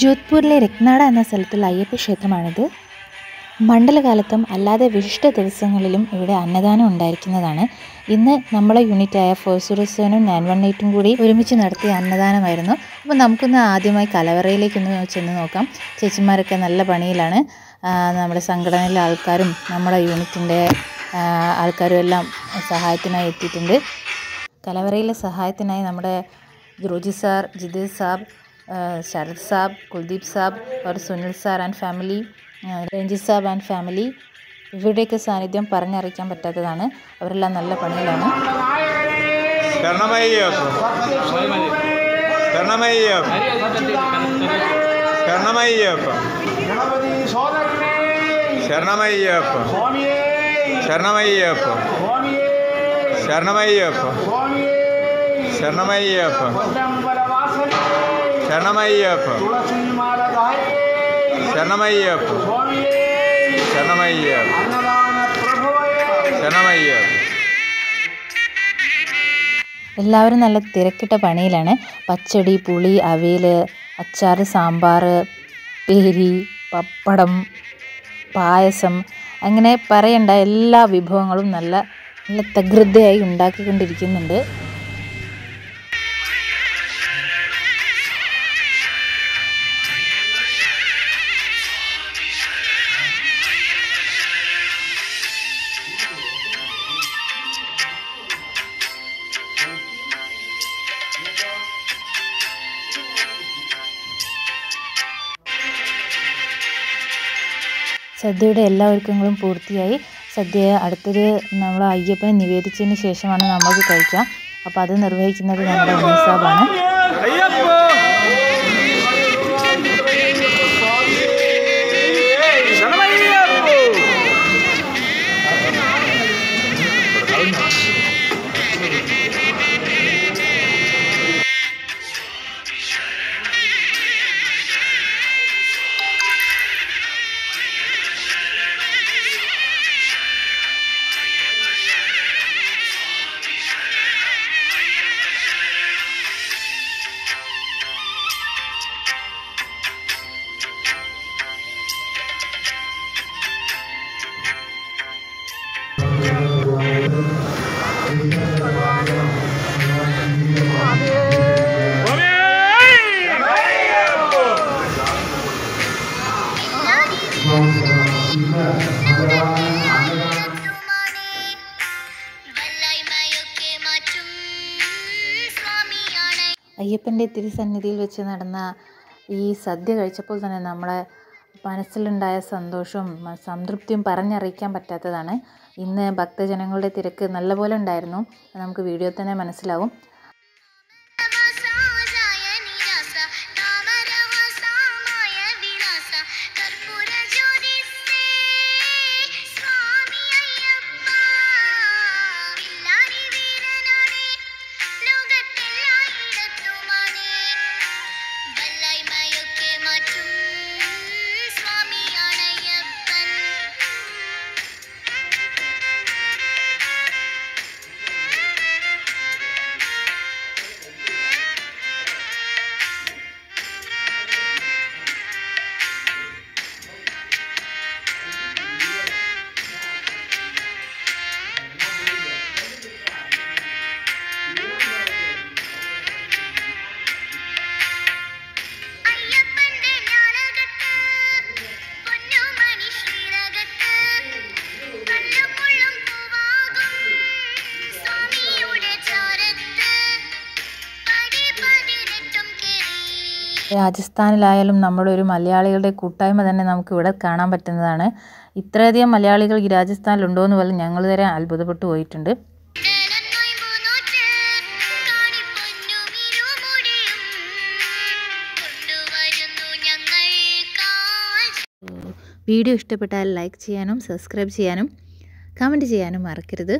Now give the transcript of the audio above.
ജോധ്പൂരിലെ രത്നാട എന്ന സ്ഥലത്തുള്ള അയ്യപ്പ ക്ഷേത്രമാണിത്. മണ്ഡലകാലത്തും അല്ലാതെ വിശിഷ്ട ദിവസങ്ങളിലും ഇവിടെ അന്നദാനം ഉണ്ടായിരിക്കുന്നതാണ്. ഇന്ന് നമ്മളെ യൂണിറ്റായ ഫോർ സീറോ സെവനും നയൻ വൺ എയ്റ്റും കൂടി ഒരുമിച്ച് നടത്തിയ അന്നദാനമായിരുന്നു. അപ്പോൾ നമുക്കൊന്ന് ആദ്യമായി കലവറയിലേക്കൊന്ന് ചെന്ന് നോക്കാം. ചേച്ചിമാരൊക്കെ നല്ല പണിയിലാണ്. നമ്മുടെ സംഘടനയിലെ ആൾക്കാരും നമ്മുടെ യൂണിറ്റിന്റെ ആൾക്കാരും എല്ലാം സഹായത്തിനായി എത്തിയിട്ടുണ്ട്. കലവറയിലെ സഹായത്തിനായി നമ്മുടെ ദ്രോജി സാർ ജിതേഷ് സാബ് ആ, ശരത് സാബ് കുൽദീപ് സാബ് और Sunil sir and family Ranjit Saab and family ഇവരുടെയൊക്കെ സാന്നിധ്യം പറഞ്ഞറിയിക്കാൻ പറ്റാത്തതാണ്. അവരെല്ലാം നല്ല പണിയിലാണ്. ശരണമയ്യപ്പ ശരണമയ്യപ്പ ശരണമയ്യപ്പ ഗണപതി സോദരനെ ശരണമയ്യപ്പ സ്വാമിയേ. ശരണമയ്യപ്പ. ശരണമയ്യപ്പ. ശരണമയ്യപ്പ. ശരണമയ്യപ്പ. എല്ലാവരും നല്ല തിരക്കിട്ട പണിയിലാണ്. പച്ചടി പുളി അവിയൽ അച്ചാർ സാമ്പാർ പേരി പപ്പടം പായസം അങ്ങനെ പറയണ്ട എല്ലാ വിഭവങ്ങളും നല്ല നല്ല തകൃതയായി ഉണ്ടാക്കിക്കൊണ്ടിരിക്കുന്നുണ്ട്. സദ്യയുടെ എല്ലാ ഒരുക്കങ്ങളും പൂർത്തിയായി. സദ്യ അടുത്തത് നമ്മൾ അയ്യപ്പനെ നിവേദിച്ചതിന് ശേഷമാണ് നമുക്ക് കഴിക്കാം അപ്പോൾ അത് നിർവഹിക്കുന്നത് നമ്മുടെ ഉണ്ണീസാബാണ് വല്ലായ്മയൊക്കെ അയ്യപ്പന്റെ തിരുസന്നിധിയിൽ വെച്ച് നടന്ന ഈ സദ്യ കഴിച്ചപ്പോൾ തന്നെ നമ്മളെ മനസ്സിലുണ്ടായ സന്തോഷവും സംതൃപ്തിയും പറഞ്ഞറിയിക്കാൻ പറ്റാത്തതാണ്. ഇന്ന് ഭക്തജനങ്ങളുടെ തിരക്ക് നല്ലപോലെ ഉണ്ടായിരുന്നു. നമുക്ക് വീഡിയോ തന്നെ മനസ്സിലാവും. രാജസ്ഥാനിലായാലും നമ്മുടെ ഒരു മലയാളികളുടെ കൂട്ടായ്മ തന്നെ നമുക്ക് ഇവിടെ കാണാൻ പറ്റുന്നതാണ്. ഇത്രയധികം മലയാളികൾ ഈ രാജസ്ഥാനിലുണ്ടോ എന്ന് പോലും ഞങ്ങൾ വരെ അത്ഭുതപ്പെട്ടു പോയിട്ടുണ്ട്. വീഡിയോ ഇഷ്ടപ്പെട്ടാൽ ലൈക്ക് ചെയ്യാനും സബ്സ്ക്രൈബ് ചെയ്യാനും കമന്റ് ചെയ്യാനും മറക്കരുത്.